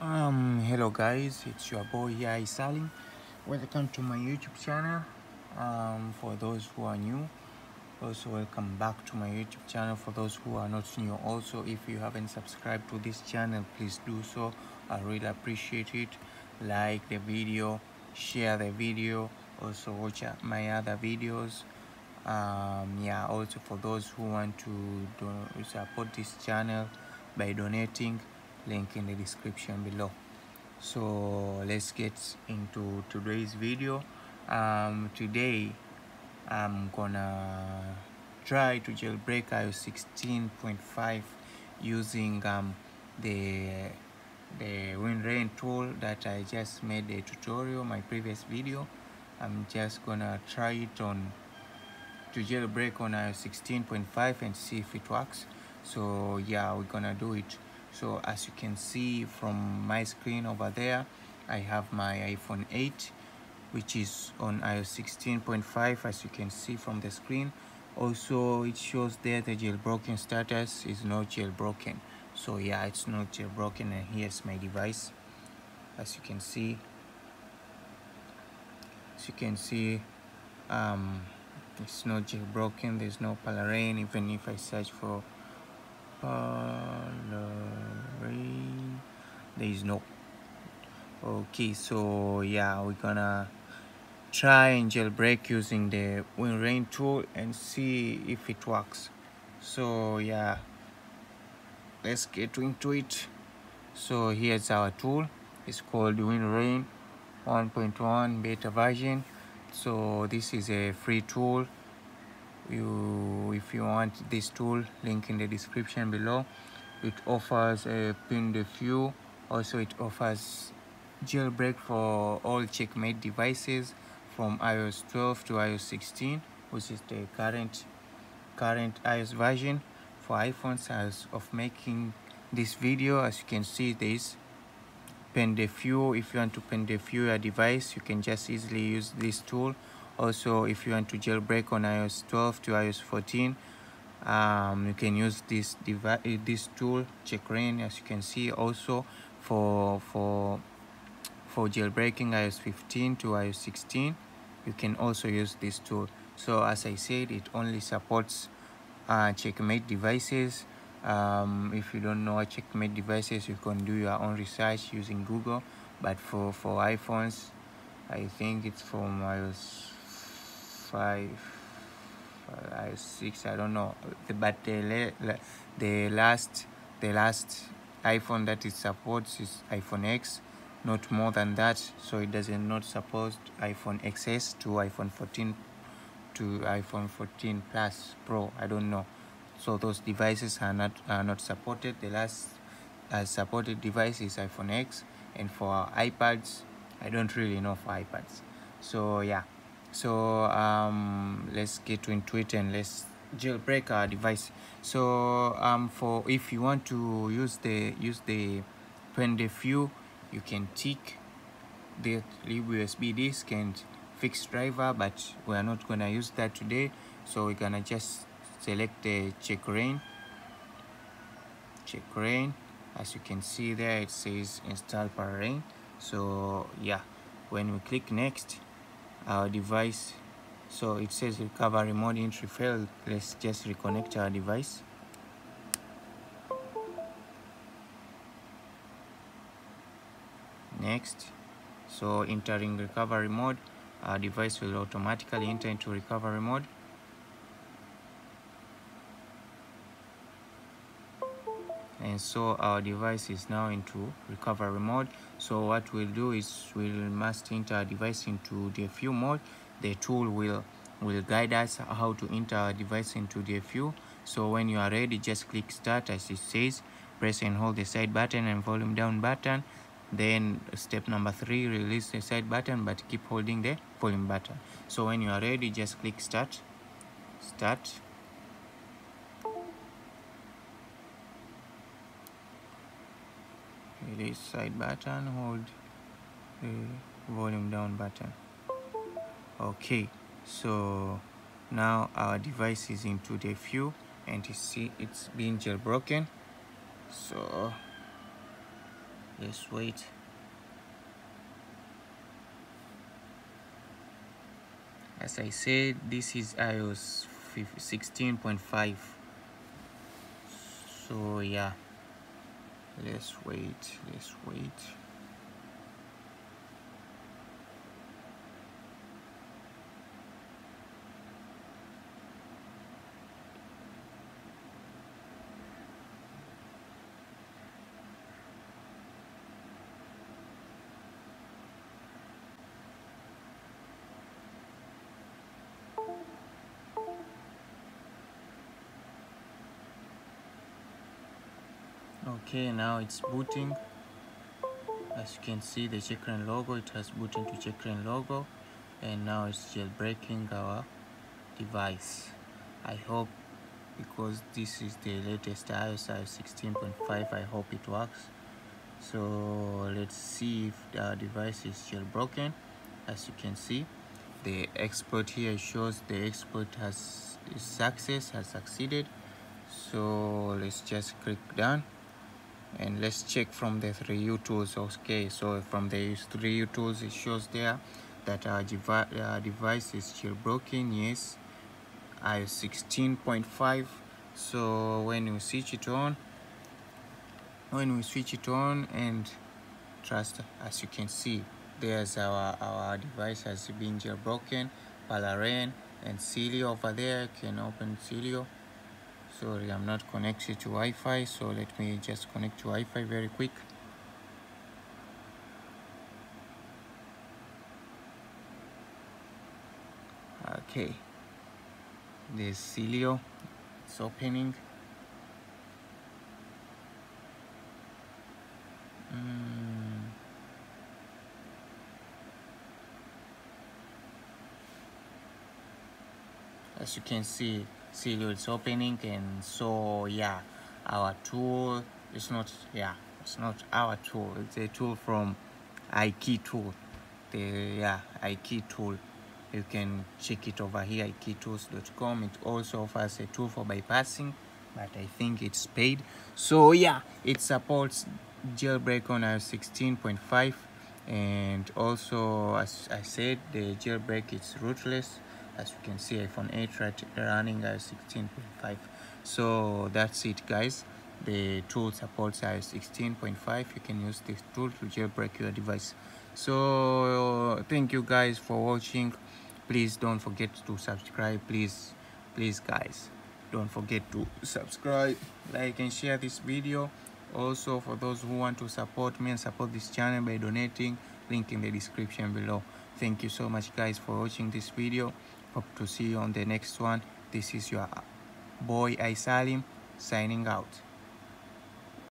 Um, hello guys, it's your boy here, Salim. Welcome to my YouTube channel. Um, for those who are new, also welcome back to my YouTube channel. For those who are not new, also if you haven't subscribed to this channel, please do so. I really appreciate it. Like the video, share the video, also watch my other videos. Um, yeah, also for those who want to support this channel by donating link in the description below. So let's get into today's video. Um, today I'm gonna try to jailbreak iOS 16.5 using um, the the WinRAR tool that I just made a tutorial my previous video. I'm just gonna try it on to jailbreak on iOS 16.5 and see if it works. So yeah we're gonna do it so as you can see from my screen over there I have my iPhone 8 which is on iOS 16.5 as you can see from the screen. Also it shows there the jailbroken status is not jailbroken. So yeah it's not jailbroken and here's my device as you can see. As you can see um, it's not jailbroken there's no Palarin even if I search for Palarin there is no. Okay so yeah we're gonna try and jailbreak using the WinRAR tool and see if it works. So yeah let's get into it. So here's our tool. It's called WinRAR 1.1 beta version. So this is a free tool. You if you want this tool link in the description below. It offers a pin defew also it offers jailbreak for all checkmate devices from ios 12 to ios 16 which is the current current ios version for iphones. As of making this video as you can see this pen defew if you want to pen defew your device you can just easily use this tool. Also if you want to jailbreak on ios 12 to ios 14 um, you can use this device this tool checkra1n as you can see. Also for for for jailbreaking ios 15 to ios 16 you can also use this tool. So as i said it only supports uh, checkmate devices. Um, if you don't know what checkmate devices you can do your own research using google. But for for iphones i think it's from ios 5 iOS 6 i don't know. But the the last the last iphone that it supports is iphone x not more than that. So it does not not support iphone xs to iphone 14 to iphone 14 plus pro. I don't know. So those devices are not are not supported. The last uh, supported device is iphone x. And for ipads i don't really know for ipads. So yeah. So um, let's get into it and let's jailbreak our device. So um, for if you want to use the use the pen defew you can tick the USB disk and fix driver but we are not gonna use that today. So we're gonna just select the checkra1n checkra1n as you can see there it says install Palarin so yeah. When we click next our device so it says recovery mode entry failed. Let's just reconnect our device. Next. So entering recovery mode our device will automatically enter into recovery mode. And so our device is now into recovery mode. So what we'll do is we'll must enter our device into the defew mode the tool will will guide us how to enter our device into the defew so when you are ready just click start as it says. Press and hold the side button and volume down button. Then step number three release the side button but keep holding the volume button. So when you are ready just click start. Start. Release side button hold the volume down button okay so now our device is into defew and you see it's being jailbroken. So let's wait. As I said this is iOS 16.5 so yeah. Let's wait let's wait okay now it's booting. As you can see the checkra logo it has booted to checkra logo. And now it's jailbreaking our device. I hope because this is the latest ios 16.5 i hope it works. So let's see if our device is jailbroken. As you can see the export here shows the export has success has succeeded. So let's just click done and let's check from the 3u tools okay? So from the 3u tools it shows there that our devi device is jailbroken yes. iOS 16.5 so when we switch it on when we switch it on and trust as you can see there's our our device has been jailbroken Valorant and Celio over there you can open Celio sorry I'm not connected to Wi-Fi so let me just connect to Wi-Fi very quick. Okay. This Celio it's opening. Mm. as you can see Celio is opening and so yeah our tool is not yeah it's not our tool. It's a tool from iKey tool. The yeah iKey tool. You can check it over here ikeytools.com it also offers a tool for bypassing but i think it's paid. So yeah it supports jailbreak on iOS 16.5 and also as i said the jailbreak is rootless as you can see iphone 8 right running iOS 16.5 so that's it guys. The tool supports iOS 16.5 you can use this tool to jailbreak your device. So thank you guys for watching. Please don't forget to subscribe. Please please guys don't forget to subscribe like and share this video. Also for those who want to support me and support this channel by donating link in the description below. Thank you so much guys for watching this video hope to see you on the next one. This is your boy Isalim signing out